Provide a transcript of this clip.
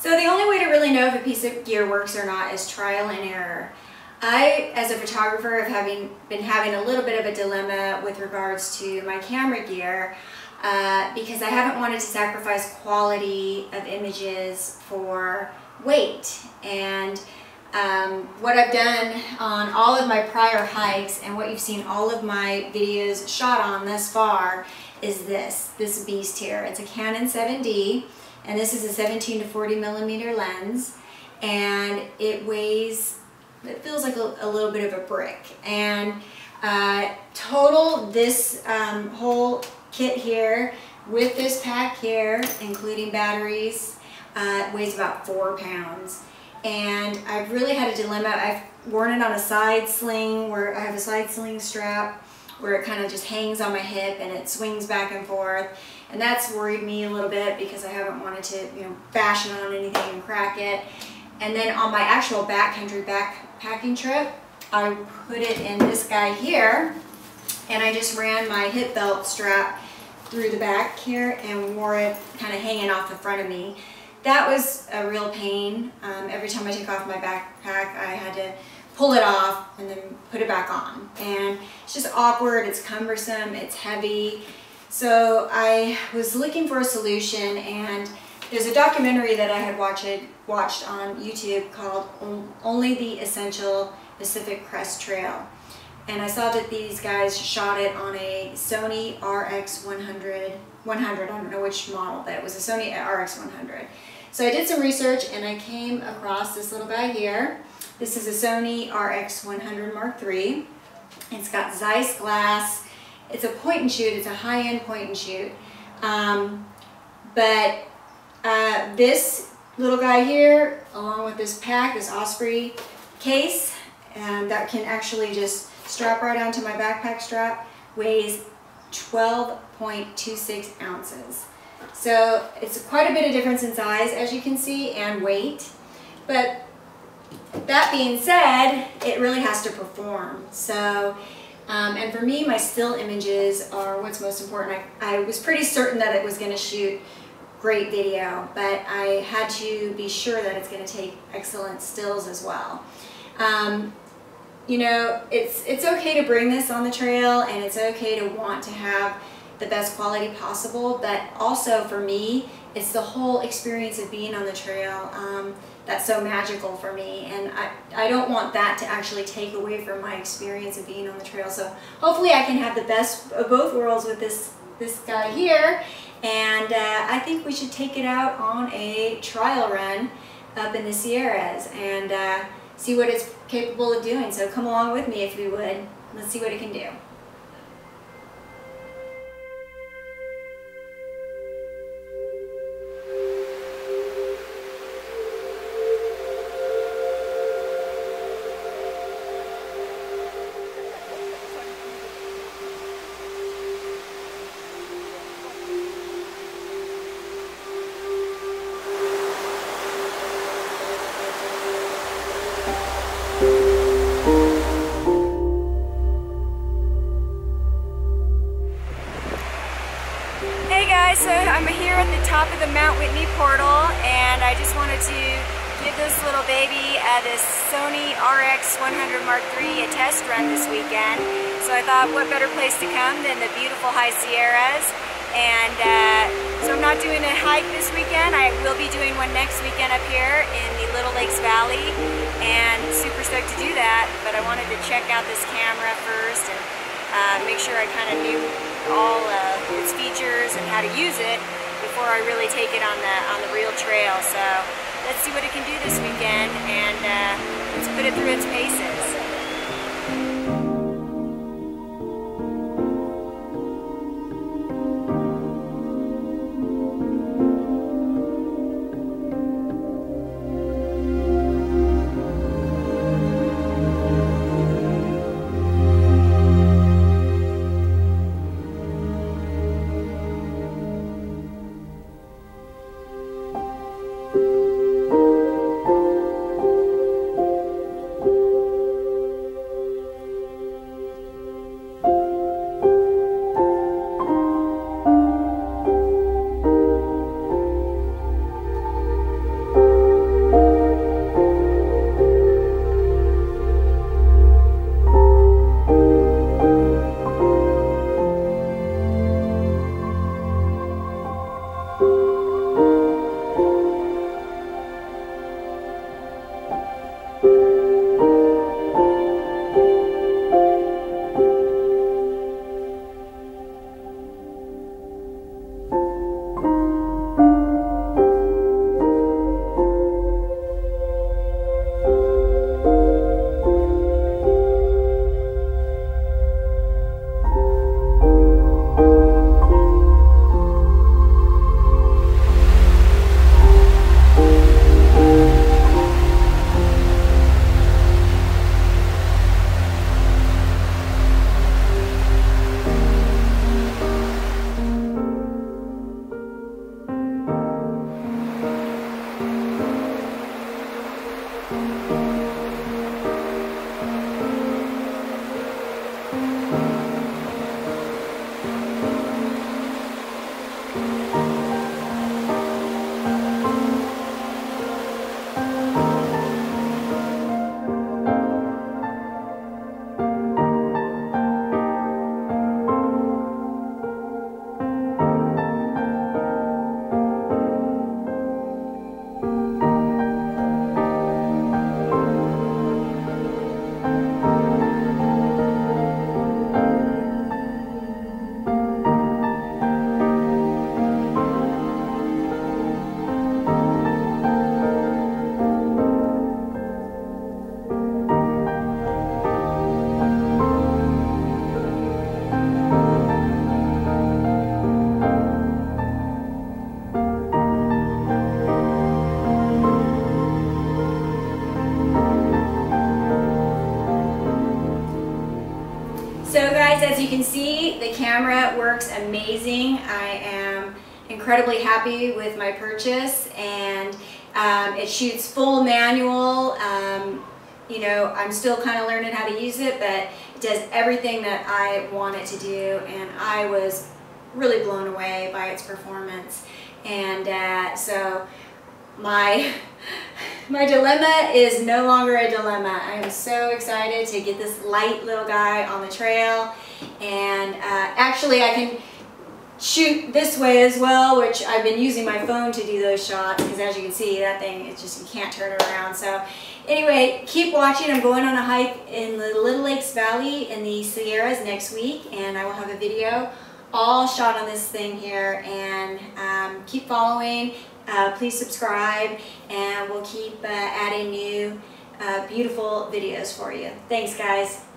So the only way to really know if a piece of gear works or not is trial and error. I, as a photographer, have having, been having a little bit of a dilemma with regards to my camera gear uh, because I haven't wanted to sacrifice quality of images for weight. And um, what I've done on all of my prior hikes and what you've seen all of my videos shot on thus far is this, this beast here. It's a Canon 7D and this is a 17 to 40 millimeter lens and it weighs, it feels like a, a little bit of a brick. And uh, total, this um, whole kit here with this pack here, including batteries, uh, weighs about four pounds. And I've really had a dilemma. I've worn it on a side sling where I have a side sling strap where it kind of just hangs on my hip and it swings back and forth. And that's worried me a little bit because I haven't wanted to, you know, bash it on anything and crack it. And then on my actual backcountry backpacking trip, I put it in this guy here and I just ran my hip belt strap through the back here and wore it kind of hanging off the front of me. That was a real pain. Um, every time I take off my backpack, I had to pull it off and then put it back on. And it's just awkward, it's cumbersome, it's heavy. So I was looking for a solution and there's a documentary that I had watched, watched on YouTube called Only the Essential Pacific Crest Trail. And I saw that these guys shot it on a Sony RX 100, 100, I don't know which model, but it was a Sony RX 100. So I did some research and I came across this little guy here. This is a Sony RX 100 Mark III. It's got Zeiss glass, it's a point and shoot. It's a high-end point and shoot. Um, but uh, this little guy here, along with this pack, this Osprey case, and that can actually just strap right onto my backpack strap, weighs 12.26 ounces. So it's quite a bit of difference in size, as you can see, and weight. But that being said, it really has to perform. So um, and for me, my still images are what's most important. I, I was pretty certain that it was going to shoot great video, but I had to be sure that it's going to take excellent stills as well. Um, you know, it's, it's okay to bring this on the trail and it's okay to want to have the best quality possible, but also for me, it's the whole experience of being on the trail. Um, that's so magical for me. And I, I don't want that to actually take away from my experience of being on the trail. So hopefully I can have the best of both worlds with this this guy here. And uh, I think we should take it out on a trial run up in the Sierras and uh, see what it's capable of doing. So come along with me if you would. Let's see what it can do the Mount Whitney portal and I just wanted to give this little baby uh, this Sony RX 100 Mark III a test run this weekend. So I thought what better place to come than the beautiful High Sierras. And uh, so I'm not doing a hike this weekend. I will be doing one next weekend up here in the Little Lakes Valley and super stoked to do that. But I wanted to check out this camera first and uh, make sure I kind of knew all uh, its features and how to use it before I really take it on the on the real trail. So let's see what it can do this weekend and uh, let's put it through its paces. Camera works amazing. I am incredibly happy with my purchase and um, it shoots full manual. Um, you know, I'm still kind of learning how to use it, but it does everything that I want it to do and I was really blown away by its performance. And uh, so my my dilemma is no longer a dilemma. I am so excited to get this light little guy on the trail and uh, actually I can shoot this way as well which I've been using my phone to do those shots because as you can see that thing it's just you can't turn it around. So anyway keep watching. I'm going on a hike in the Little Lakes Valley in the Sierras next week and I will have a video all shot on this thing here. And um, keep following uh, please subscribe and we'll keep uh, adding new uh, beautiful videos for you. Thanks guys